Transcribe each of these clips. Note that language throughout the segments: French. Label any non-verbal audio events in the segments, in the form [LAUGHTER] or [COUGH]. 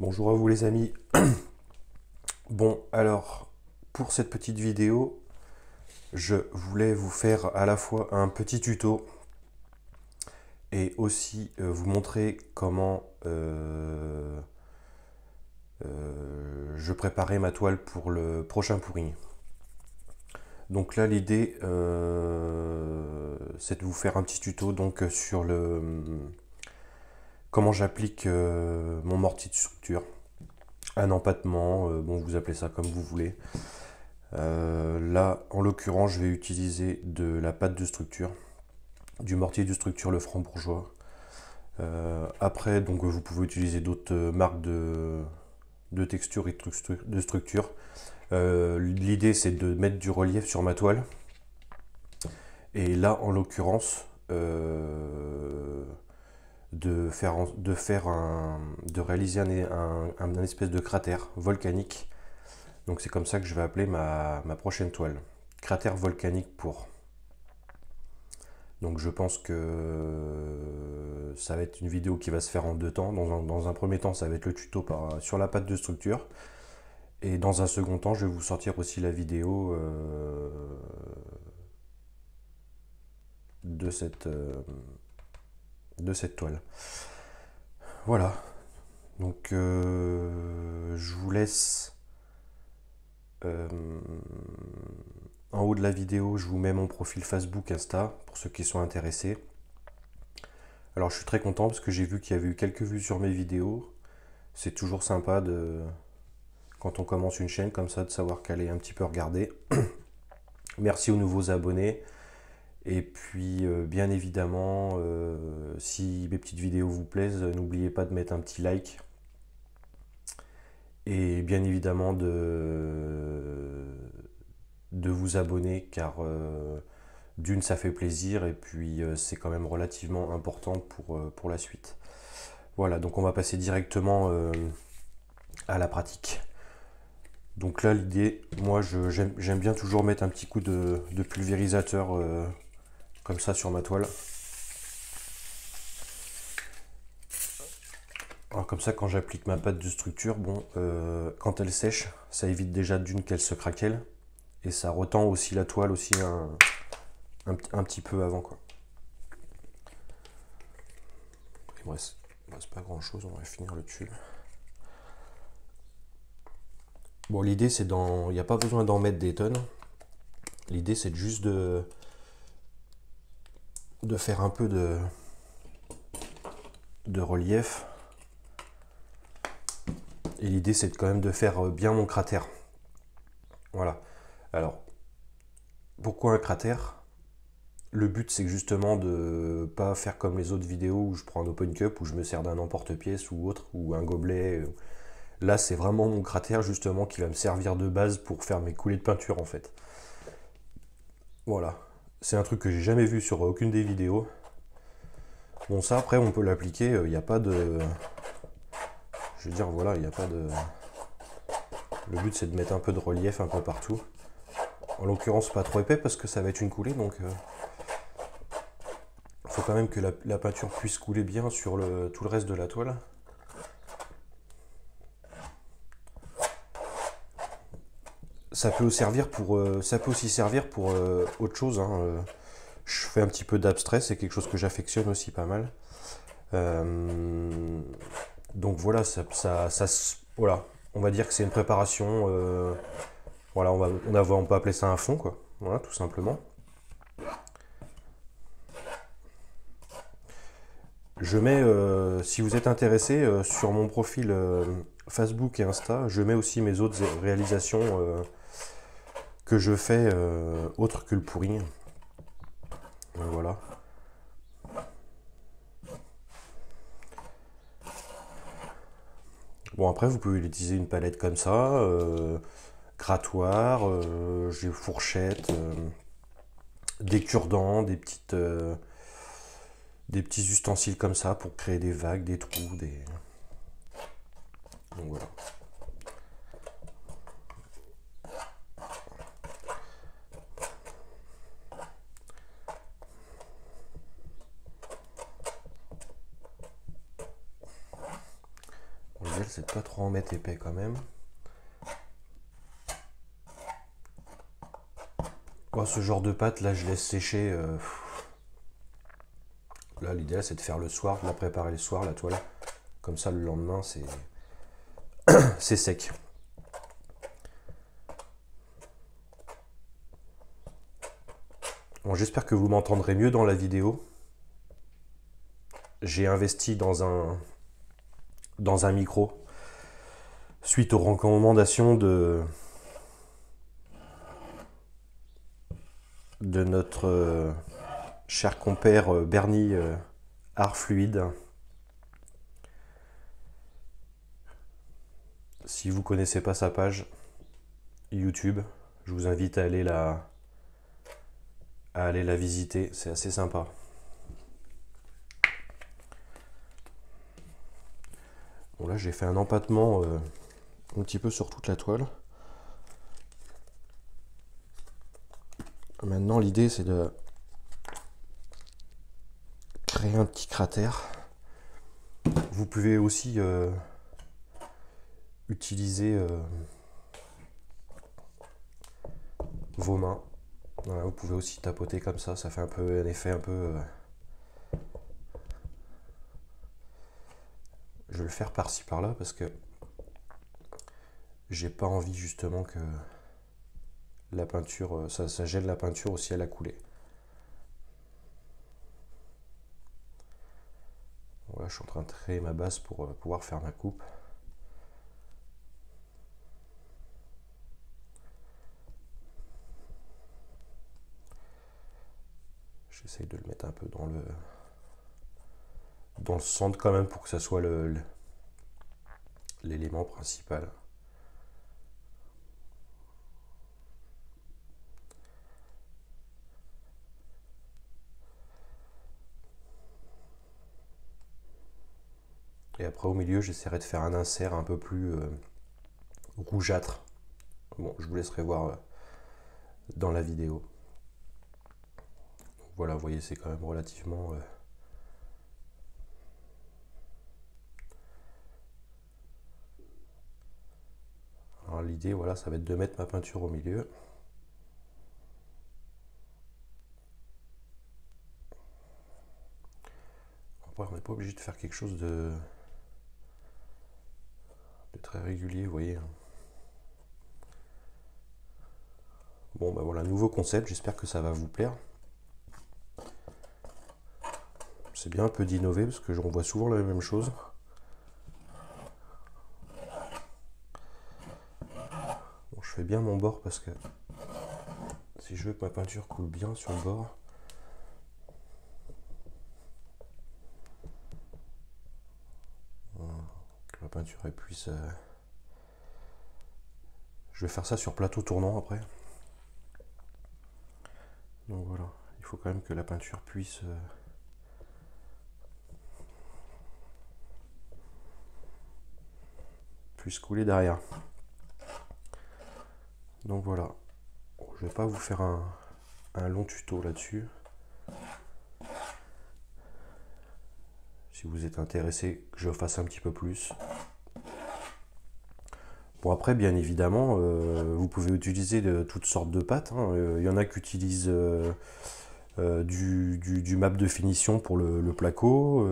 Bonjour à vous les amis. [CLEARS THROAT] Bon, alors, pour cette petite vidéo, je voulais vous faire à la fois un petit tuto et aussi euh, vous montrer comment euh, euh, je préparais ma toile pour le prochain pouring. Donc là, l'idée, c'est de vous faire un petit tuto donc sur le comment j'applique euh, mon mortier de structure. Un empattement, euh, bon vous appelez ça comme vous voulez. Euh, là, en l'occurrence, je vais utiliser de la pâte de structure, du mortier de structure le franc-bourgeois. après, donc vous pouvez utiliser d'autres marques de, de texture et de structure. L'idée, c'est de mettre du relief sur ma toile. Et là, en l'occurrence, de faire, de faire un, de réaliser un, un, espèce de cratère volcanique. Donc c'est comme ça que je vais appeler ma, prochaine toile. Cratère volcanique pour. Donc je pense que ça va être une vidéo qui va se faire en deux temps. Dans un, premier temps, ça va être le tuto sur la pâte de structure. Et dans un second temps, je vais vous sortir aussi la vidéo euh, de cette... Euh, de cette toile. Voilà. Donc euh, je vous laisse euh, en haut de la vidéo, je vous mets mon profil Facebook, Insta, pour ceux qui sont intéressés. Alors je suis très content parce que j'ai vu qu'il y avait eu quelques vues sur mes vidéos. C'est toujours sympa de quand on commence une chaîne comme ça de savoir qu'elle est un petit peu regardée. [COUGHS] Merci aux nouveaux abonnés. Et puis, euh, bien évidemment, euh, si mes petites vidéos vous plaisent, n'oubliez pas de mettre un petit like. Et bien évidemment de, de vous abonner car euh, d'une ça fait plaisir et puis c'est quand même relativement important pour, pour la suite. Voilà, donc on va passer directement à la pratique. Donc là l'idée, moi j'aime bien toujours mettre un petit coup de, de pulvérisateur comme ça sur ma toile. Alors comme ça, quand j'applique ma pâte de structure, bon, euh, quand elle sèche, ça évite déjà d'une qu'elle se craquelle et ça retend aussi la toile aussi un, un, petit peu avant quoi. Il me reste, pas grand chose, on va finir le tube. Bon, l'idée c'est dans, il n'y a pas besoin d'en mettre des tonnes. L'idée c'est juste de de faire un peu de, relief. Et l'idée c'est quand même de faire euh, bien mon cratère. Voilà. Alors, pourquoi un cratère? Le but c'est justement de pas faire comme les autres vidéos où je prends un open cup, où je me sers d'un emporte-pièce ou autre, ou un gobelet. Là c'est vraiment mon cratère justement qui va me servir de base pour faire mes coulées de peinture en fait. Voilà. C'est un truc que j'ai jamais vu sur aucune des vidéos. Bon, ça, après, on peut l'appliquer. Il euh, n'y a pas de... Je veux dire, voilà, il n'y a pas de... Le but, c'est de mettre un peu de relief un peu partout. En l'occurrence, pas trop épais parce que ça va être une coulée, donc... Il euh, faut quand même que la, peinture puisse couler bien sur tout le reste de la toile. Ça peut servir pour, euh, ça peut aussi servir pour euh, autre chose. Hein, euh. je fais un petit peu d'abstrait, c'est quelque chose que j'affectionne aussi pas mal. donc voilà, ça, ça, voilà, on va dire que c'est une préparation. voilà, on va, on, on peut appeler ça un fond, quoi. Voilà, tout simplement. Je mets, si vous êtes intéressé, sur mon profil Facebook et Insta, je mets aussi mes autres réalisations que je fais euh, autre que le pourri. Voilà. Bon après vous pouvez utiliser une palette comme ça, euh, grattoir, euh, j'ai fourchette, des cure-dents, des petites des petits ustensiles comme ça pour créer des vagues, des trous, des. Donc voilà. peut-être pas trop en mettre épais quand même. Ce genre de pâte, là, je laisse sécher. Euh, là, l'idéal, c'est de faire le soir, de la préparer le soir, la toile. Comme ça, le lendemain, c'est [COUGHS] c'est sec. Bon, J'espère que vous m'entendrez mieux dans la vidéo. J'ai investi dans un, dans un micro suite aux recommandations de, notre euh, cher compère euh, Bernie euh, Art Fluide. Si vous connaissez pas sa page YouTube, je vous invite à aller la, à aller la visiter, c'est assez sympa. Bon là j'ai fait un empattement un petit peu sur toute la toile. Maintenant, l'idée, c'est de créer un petit cratère. Vous pouvez aussi euh, utiliser euh, vos mains. vous pouvez aussi tapoter comme ça, ça fait un peu un effet un peu... Euh, je vais le faire par-ci par-là parce que j'ai pas envie justement que la peinture, euh, ça, ça gèle la peinture aussi à la coulée. Voilà, je suis en train de créer ma base pour pouvoir faire ma coupe. J'essaye de le mettre un peu dans le dans le centre quand même pour que ça soit l'élément principal. Et après au milieu, j'essaierai de faire un insert un peu plus euh, rougeâtre. Bon, je vous laisserai voir euh, dans la vidéo. Voilà, vous voyez, c'est quand même relativement... Euh, Alors l'idée, voilà, ça va être de mettre ma peinture au milieu. on n'est pas obligé de faire quelque chose de très régulier, vous voyez. Bon, ben voilà, nouveau concept, j'espère que ça va vous plaire. C'est bien un peu d'innover parce que j'en vois souvent la même chose. Je fais bien mon bord parce que si je veux que ma peinture coule bien sur le bord, peinture et puisse... Euh, je vais faire ça sur plateau tournant après. Donc voilà, il faut quand même que la peinture puisse... Euh, couler derrière. Donc voilà, je vais pas vous faire un, un long tuto là-dessus. si vous êtes intéressé que je fasse un petit peu plus. Bon après bien évidemment euh, vous pouvez utiliser de, toutes sortes de pâtes. Hein. Il y en a qui utilisent euh, euh, du, map de finition pour le, placo.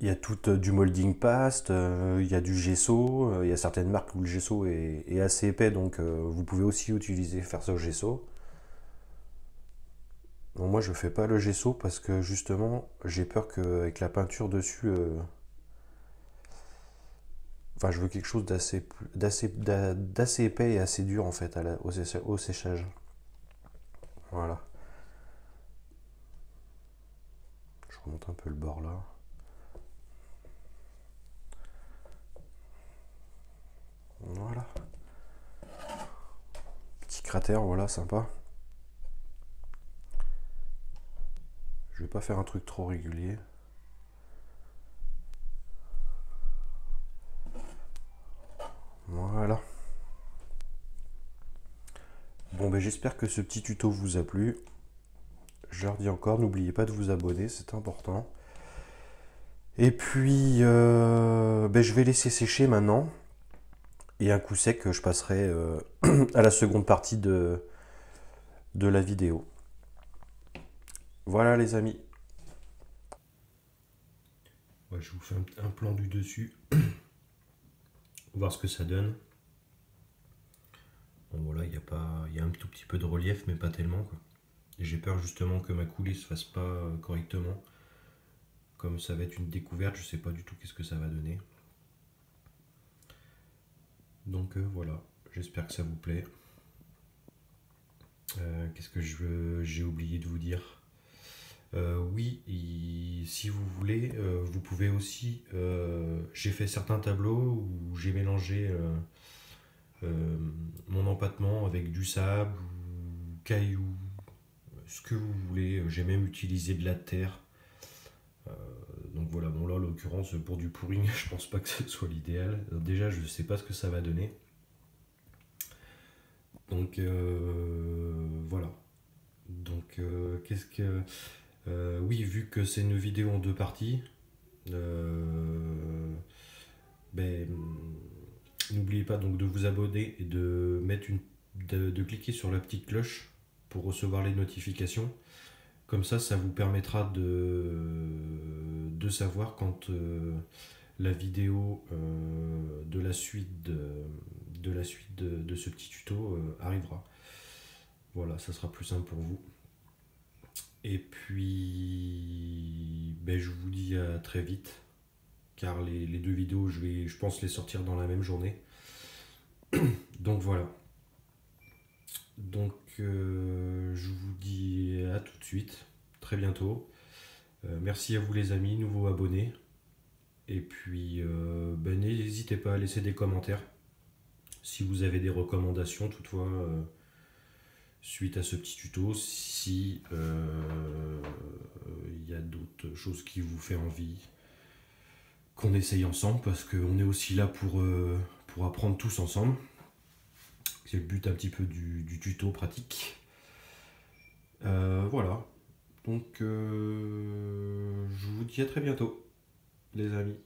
Il y a tout du molding paste, il y a du gesso, il y a certaines marques où le gesso est, assez épais donc vous pouvez aussi utiliser faire ça au gesso moi je fais pas le gesso parce que justement j'ai peur qu'avec la peinture dessus, euh, enfin je veux quelque chose d'assez épais et assez dur en fait au, séchage. Voilà. Je remonte un peu le bord là. Voilà. Petit cratère, voilà, sympa. Je vais pas faire un truc trop régulier. Voilà. Bon ben j'espère que ce petit tuto vous a plu. Je leur dis encore, n'oubliez pas de vous abonner, c'est important. Et puis, ben, je vais laisser sécher maintenant. Et un coup sec, je passerai [CLEARS THROAT] à la seconde partie de, la vidéo. Voilà les amis. je vous fais un, plan du dessus. [CLEARS THROAT] voir ce que ça donne. Bon voilà, il y a pas. Il y a un tout petit peu de relief, mais pas tellement. J'ai peur justement que ma coulée se fasse pas euh, correctement. Comme ça va être une découverte, je sais pas du tout qu'est-ce que ça va donner. Donc euh, voilà, j'espère que ça vous plaît. Euh, qu'est-ce que j'ai oublié de vous dire? Euh, oui, si vous voulez, vous pouvez aussi. j'ai fait certains tableaux où j'ai mélangé mon empattement avec du sable ou cailloux, ce que vous voulez. J'ai même utilisé de la terre. Donc voilà, bon là, en l'occurrence, pour du pouring, [LAUGHS] je pense pas que ce soit l'idéal. Déjà, je ne sais pas ce que ça va donner. Donc voilà. Donc qu'est-ce que euh, oui, vu que c'est une vidéo en deux parties, euh, ben, n'oubliez pas donc de vous abonner et de mettre une, de, cliquer sur la petite cloche pour recevoir les notifications. Comme ça, ça vous permettra de, savoir quand euh, la vidéo de la suite de, la suite de ce petit tuto arrivera. Voilà, ça sera plus simple pour vous. Et puis, ben, je vous dis à très vite, car les, deux vidéos, je vais, je pense, les sortir dans la même journée. [COUGHS] Donc voilà. Donc, euh, je vous dis à tout de suite, très bientôt. Euh, merci à vous les amis, nouveaux abonnés. Et puis, euh, ben, n'hésitez pas à laisser des commentaires. Si vous avez des recommandations, toutefois suite à ce petit tuto. Si euh, il y a d'autres choses qui vous font envie, qu'on essaye ensemble, parce qu'on est aussi là pour, euh, pour apprendre tous ensemble. C'est le but un petit peu du, tuto pratique. Euh, voilà. Donc, je vous dis à très bientôt, les amis.